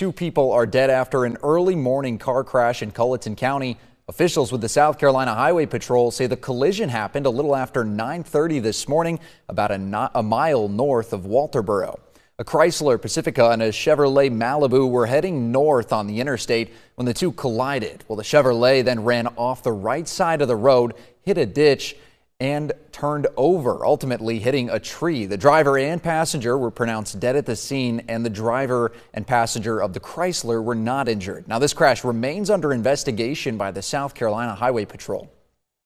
two people are dead after an early morning car crash in Colleton County. Officials with the South Carolina Highway Patrol say the collision happened a little after 9:30 this morning, about a, a mile north of Walterboro. A Chrysler Pacifica and a Chevrolet Malibu were heading north on the interstate when the two collided. Well, the Chevrolet then ran off the right side of the road, hit a ditch, and turned over, ultimately hitting a tree. The driver and passenger were pronounced dead at the scene, and the driver and passenger of the Chrysler were not injured. Now, this crash remains under investigation by the South Carolina Highway Patrol.